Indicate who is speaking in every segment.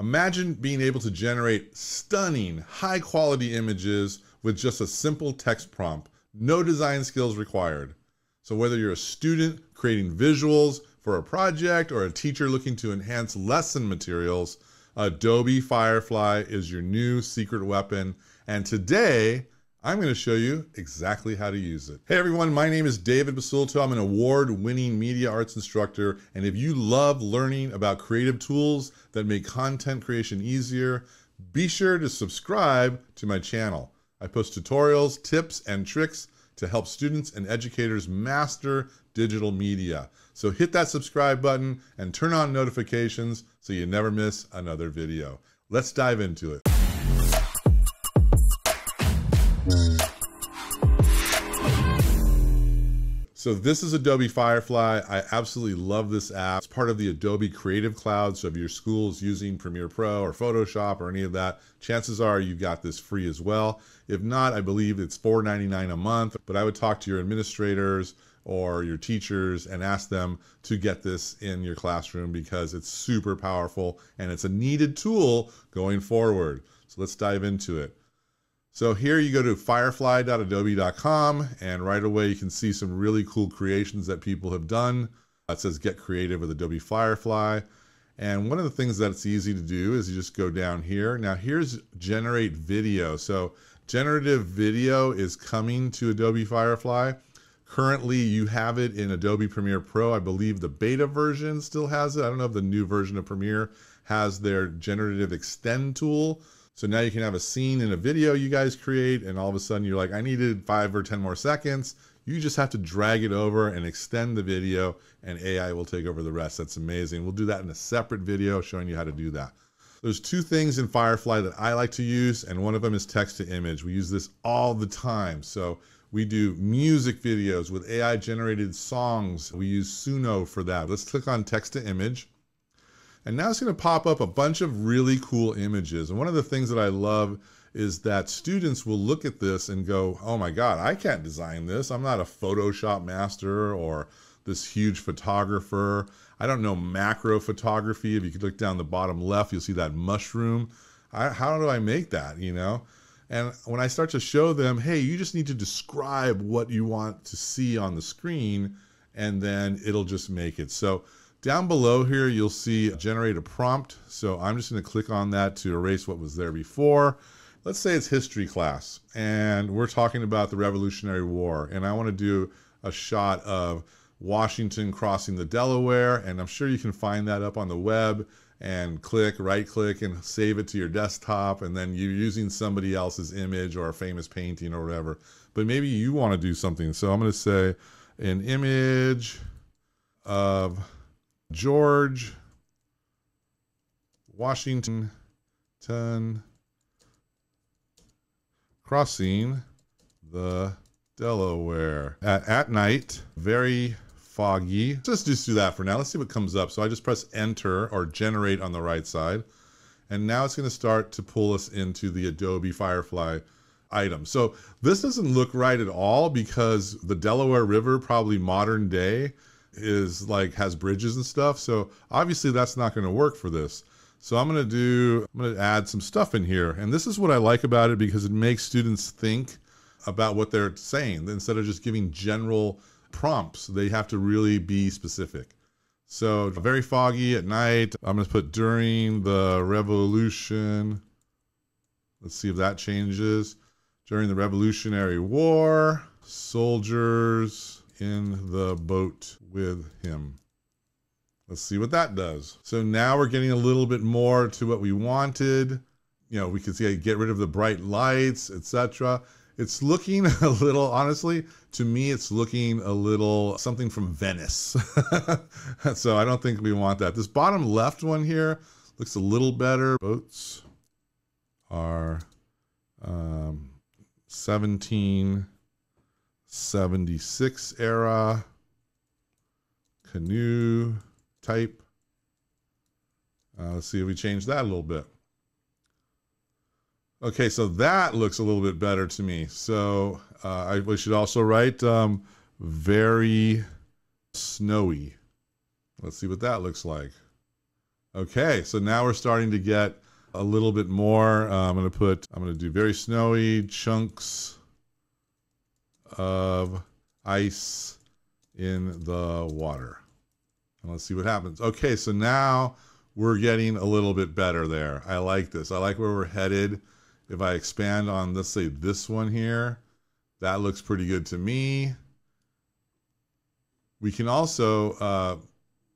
Speaker 1: Imagine being able to generate stunning, high quality images with just a simple text prompt. No design skills required. So, whether you're a student creating visuals for a project or a teacher looking to enhance lesson materials, Adobe Firefly is your new secret weapon. And today, I'm going to show you exactly how to use it. Hey everyone, my name is David Basulto. I'm an award-winning media arts instructor. And if you love learning about creative tools that make content creation easier, be sure to subscribe to my channel. I post tutorials, tips, and tricks to help students and educators master digital media. So hit that subscribe button and turn on notifications so you never miss another video. Let's dive into it. So this is Adobe Firefly. I absolutely love this app. It's part of the Adobe Creative Cloud. So if your school is using Premiere Pro or Photoshop or any of that, chances are you've got this free as well. If not, I believe it's $4.99 a month, but I would talk to your administrators or your teachers and ask them to get this in your classroom because it's super powerful and it's a needed tool going forward. So let's dive into it. So here you go to firefly.adobe.com and right away you can see some really cool creations that people have done. Uh, it says get creative with Adobe Firefly. And one of the things that's easy to do is you just go down here. Now here's generate video. So generative video is coming to Adobe Firefly. Currently you have it in Adobe Premiere Pro. I believe the beta version still has it. I don't know if the new version of Premiere has their generative extend tool. So now you can have a scene in a video you guys create, and all of a sudden you're like, I needed five or 10 more seconds. You just have to drag it over and extend the video, and AI will take over the rest. That's amazing. We'll do that in a separate video showing you how to do that. There's two things in Firefly that I like to use, and one of them is text to image. We use this all the time. So we do music videos with AI generated songs. We use Suno for that. Let's click on text to image. And now it's going to pop up a bunch of really cool images. And one of the things that I love is that students will look at this and go, oh my God, I can't design this. I'm not a Photoshop master or this huge photographer. I don't know macro photography. If you could look down the bottom left, you'll see that mushroom. I, how do I make that, you know? And when I start to show them, hey, you just need to describe what you want to see on the screen, and then it'll just make it. So down below here, you'll see generate a prompt. So I'm just going to click on that to erase what was there before. Let's say it's history class and we're talking about the Revolutionary War and I want to do a shot of Washington crossing the Delaware and I'm sure you can find that up on the web and click, right click and save it to your desktop and then you're using somebody else's image or a famous painting or whatever. But maybe you want to do something. So I'm going to say an image of George Washington crossing the Delaware at, at night, very foggy. Let's just do that for now. Let's see what comes up. So I just press enter or generate on the right side. And now it's going to start to pull us into the Adobe Firefly item. So this doesn't look right at all because the Delaware River, probably modern day, is like has bridges and stuff. So obviously that's not going to work for this. So I'm going to do, I'm going to add some stuff in here. And this is what I like about it because it makes students think about what they're saying instead of just giving general prompts. They have to really be specific. So very foggy at night. I'm going to put during the revolution. Let's see if that changes. During the Revolutionary War, soldiers in the boat with him. Let's see what that does. So now we're getting a little bit more to what we wanted. You know, we can see I get rid of the bright lights, etc. It's looking a little, honestly, to me, it's looking a little something from Venice. so I don't think we want that. This bottom left one here looks a little better. Boats are um, 17 76 era canoe type. Uh, let's see if we change that a little bit. Okay, so that looks a little bit better to me. So uh, I, we should also write um, very snowy. Let's see what that looks like. Okay, so now we're starting to get a little bit more. Uh, I'm going to put, I'm going to do very snowy chunks of ice in the water. And let's see what happens. Okay, so now we're getting a little bit better there. I like this. I like where we're headed. If I expand on, let's say this one here, that looks pretty good to me. We can also, uh,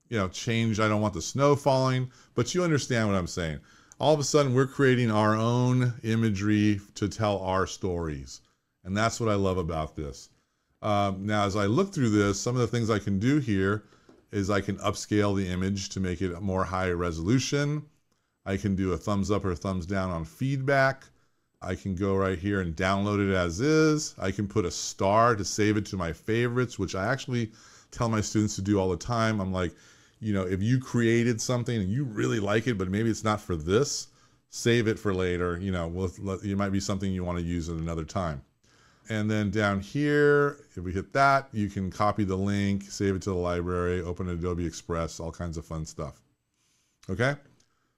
Speaker 1: you know, change. I don't want the snow falling, but you understand what I'm saying. All of a sudden, we're creating our own imagery to tell our stories. And that's what I love about this. Um, now, as I look through this, some of the things I can do here is I can upscale the image to make it more high resolution. I can do a thumbs up or thumbs down on feedback. I can go right here and download it as is. I can put a star to save it to my favorites, which I actually tell my students to do all the time. I'm like, you know, if you created something and you really like it, but maybe it's not for this, save it for later. You know, it might be something you want to use at another time. And then down here, if we hit that, you can copy the link, save it to the library, open Adobe Express, all kinds of fun stuff. Okay?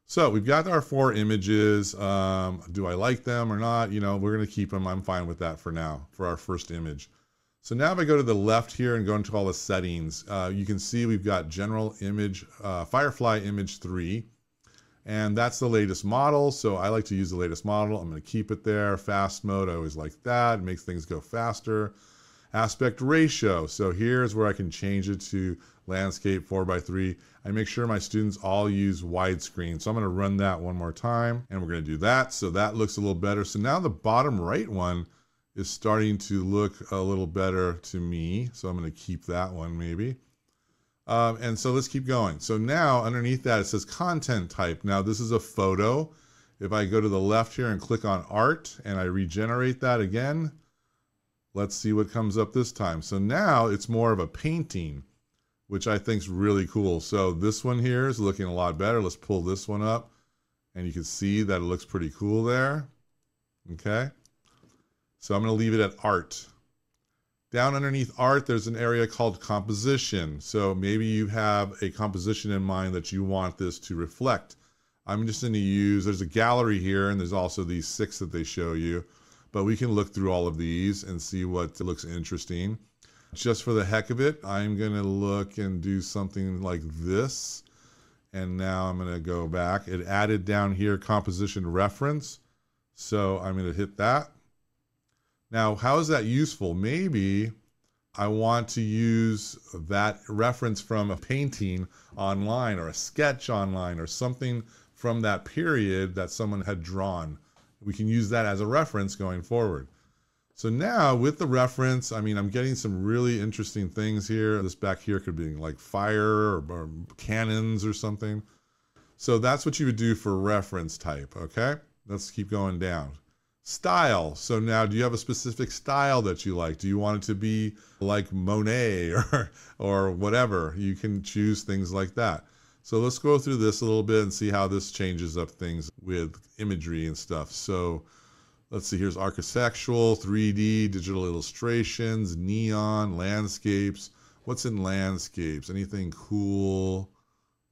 Speaker 1: So we've got our four images. Um, do I like them or not? You know, we're going to keep them. I'm fine with that for now, for our first image. So now if I go to the left here and go into all the settings, uh, you can see we've got general image, uh, Firefly image 3. And that's the latest model. So I like to use the latest model. I'm going to keep it there. Fast mode, I always like that. It makes things go faster. Aspect ratio. So here's where I can change it to landscape 4 by 3 I make sure my students all use widescreen. So I'm going to run that one more time and we're going to do that. So that looks a little better. So now the bottom right one is starting to look a little better to me. So I'm going to keep that one maybe. Um, and so let's keep going. So now underneath that, it says content type. Now this is a photo. If I go to the left here and click on art and I regenerate that again, let's see what comes up this time. So now it's more of a painting, which I think is really cool. So this one here is looking a lot better. Let's pull this one up and you can see that it looks pretty cool there. Okay. So I'm going to leave it at art. Down underneath art, there's an area called composition. So maybe you have a composition in mind that you want this to reflect. I'm just going to use, there's a gallery here, and there's also these six that they show you. But we can look through all of these and see what looks interesting. Just for the heck of it, I'm going to look and do something like this. And now I'm going to go back. It added down here composition reference. So I'm going to hit that. Now, how is that useful? Maybe I want to use that reference from a painting online or a sketch online or something from that period that someone had drawn. We can use that as a reference going forward. So now with the reference, I mean, I'm getting some really interesting things here. This back here could be like fire or, or cannons or something. So that's what you would do for reference type, okay? Let's keep going down. Style. So now, do you have a specific style that you like? Do you want it to be like Monet or or whatever? You can choose things like that. So let's go through this a little bit and see how this changes up things with imagery and stuff. So let's see, here's architectural, 3D, digital illustrations, neon, landscapes. What's in landscapes? Anything cool?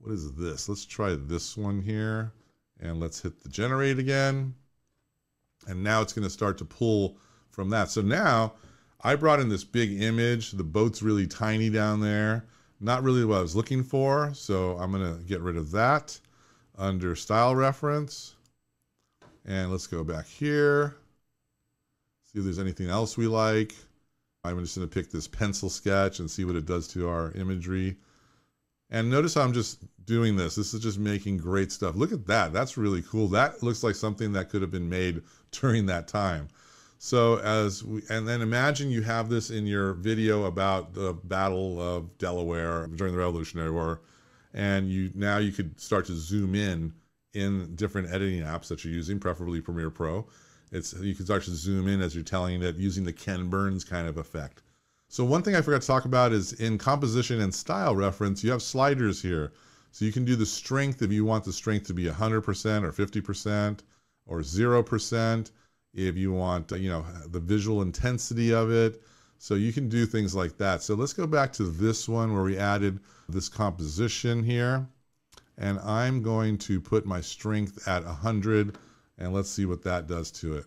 Speaker 1: What is this? Let's try this one here. And let's hit the generate again. And now it's going to start to pull from that. So now I brought in this big image. The boat's really tiny down there. Not really what I was looking for. So I'm going to get rid of that under style reference. And let's go back here. See if there's anything else we like. I'm just going to pick this pencil sketch and see what it does to our imagery. And notice I'm just doing this. This is just making great stuff. Look at that. That's really cool. That looks like something that could have been made during that time. So as we, and then imagine you have this in your video about the Battle of Delaware during the Revolutionary War, and you now you could start to zoom in in different editing apps that you're using, preferably Premiere Pro. It's you can start to zoom in as you're telling it using the Ken Burns kind of effect. So one thing I forgot to talk about is in composition and style reference, you have sliders here. So you can do the strength if you want the strength to be 100% or 50% or 0% if you want, you know, the visual intensity of it. So you can do things like that. So let's go back to this one where we added this composition here. And I'm going to put my strength at 100 and let's see what that does to it.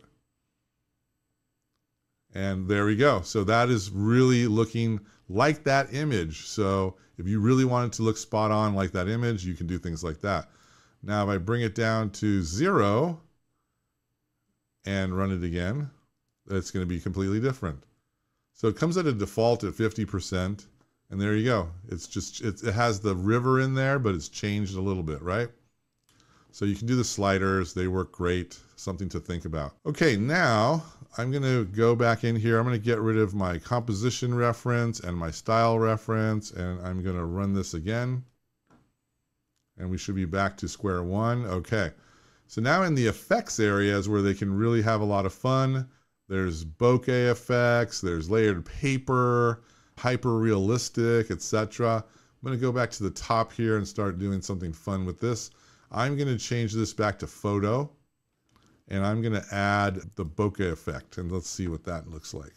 Speaker 1: And there we go. So that is really looking like that image. So if you really want it to look spot on like that image, you can do things like that. Now, if I bring it down to zero and run it again, it's going to be completely different. So it comes at a default at 50%. And there you go. It's just, it, it has the river in there, but it's changed a little bit, right? So you can do the sliders. They work great. Something to think about. Okay, now I'm going to go back in here. I'm going to get rid of my composition reference and my style reference, and I'm going to run this again. And we should be back to square one. Okay. So now in the effects areas where they can really have a lot of fun, there's bokeh effects, there's layered paper, hyper realistic, etc. I'm going to go back to the top here and start doing something fun with this. I'm going to change this back to photo and I'm going to add the bokeh effect and let's see what that looks like.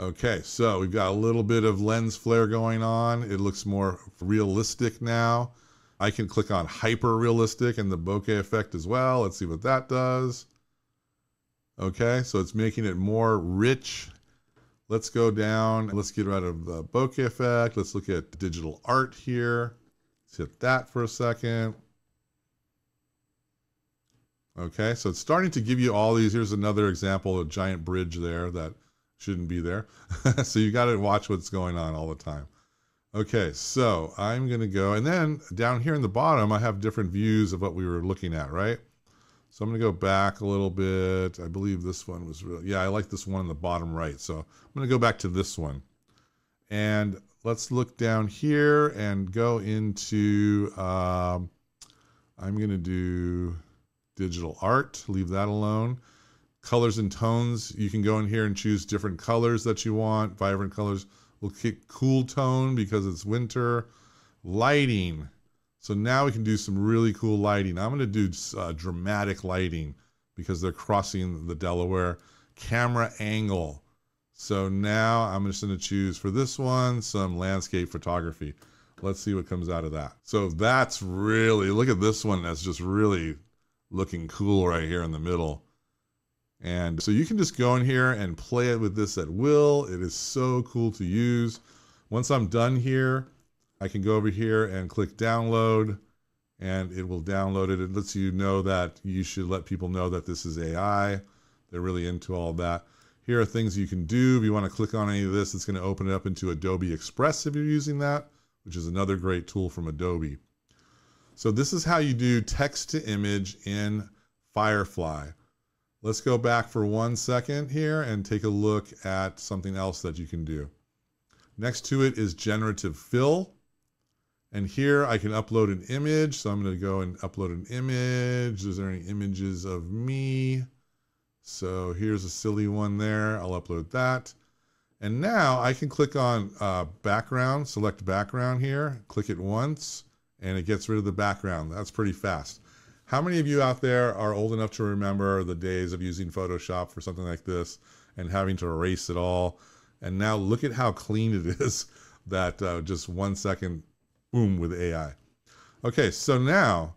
Speaker 1: Okay, so we've got a little bit of lens flare going on. It looks more realistic now. I can click on hyper realistic and the bokeh effect as well. Let's see what that does. Okay, so it's making it more rich. Let's go down. Let's get rid of the bokeh effect. Let's look at digital art here. Let's hit that for a second. Okay, so it's starting to give you all these. Here's another example of a giant bridge there that shouldn't be there. so you got to watch what's going on all the time. Okay, so I'm to go, and then down here in the bottom, I have different views of what we were looking at, right? So I'm to go back a little bit. I believe this one was really, yeah, I like this one in the bottom right. So I'm to go back to this one. And let's look down here and go into, um, I'm to do digital art, leave that alone. Colors and tones, you can go in here and choose different colors that you want. Vibrant colors. We'll keep cool tone because it's winter. Lighting. So now we can do some really cool lighting. I'm going to do uh, dramatic lighting because they're crossing the Delaware. Camera angle. So now I'm just going to choose for this one some landscape photography. Let's see what comes out of that. So that's really, look at this one that's just really looking cool right here in the middle. And so you can just go in here and play it with this at will. It is so cool to use. Once I'm done here, I can go over here and click download and it will download it. It lets you know that you should let people know that this is AI. They're really into all that. Here are things you can do. If you want to click on any of this, it's going to open it up into Adobe Express if you're using that, which is another great tool from Adobe. So this is how you do text to image in Firefly. Let's go back for one second here and take a look at something else that you can do. Next to it is generative fill. And here I can upload an image. So I'm going to go and upload an image. Is there any images of me? So here's a silly one there. I'll upload that. And now I can click on uh, background, select background here, click it once, and it gets rid of the background. That's pretty fast. How many of you out there are old enough to remember the days of using Photoshop for something like this and having to erase it all? And now look at how clean it is that uh, just one second, boom, with AI. Okay, so now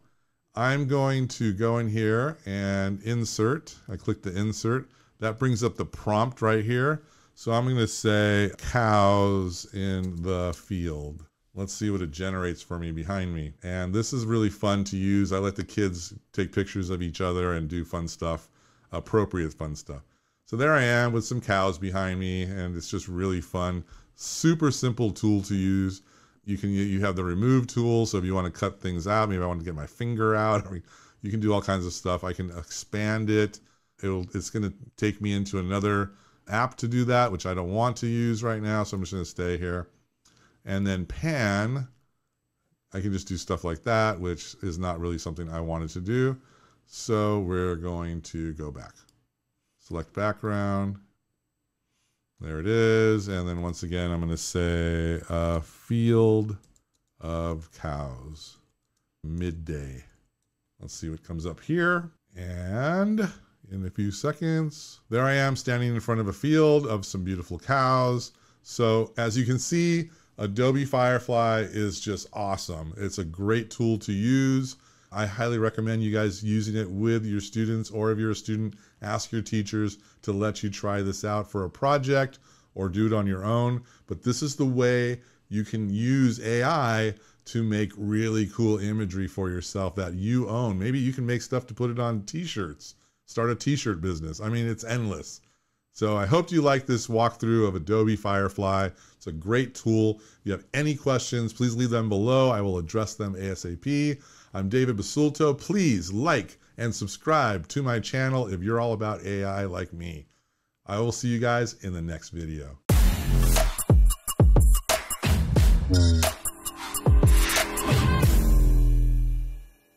Speaker 1: I'm going to go in here and insert. I click the insert. That brings up the prompt right here. So I'm going to say cows in the field. Let's see what it generates for me behind me. And this is really fun to use. I let the kids take pictures of each other and do fun stuff, appropriate fun stuff. So there I am with some cows behind me, and it's just really fun. Super simple tool to use. You can you have the remove tool, so if you want to cut things out, maybe I want to get my finger out, you can do all kinds of stuff. I can expand it. It'll it's going to take me into another app to do that, which I don't want to use right now, so I'm just going to stay here. And then pan, I can just do stuff like that, which is not really something I wanted to do. So we're going to go back. Select background. There it is. And then once again, I'm going to say a field of cows, midday. Let's see what comes up here. And in a few seconds, there I am standing in front of a field of some beautiful cows. So as you can see, Adobe Firefly is just awesome. It's a great tool to use. I highly recommend you guys using it with your students, or if you're a student, ask your teachers to let you try this out for a project or do it on your own. But this is the way you can use AI to make really cool imagery for yourself that you own. Maybe you can make stuff to put it on t-shirts, start a t-shirt business. I mean, it's endless. So I hope you like this walkthrough of Adobe Firefly. It's a great tool. If you have any questions, please leave them below. I will address them ASAP. I'm David Basulto. Please like and subscribe to my channel if you're all about AI like me. I will see you guys in the next video.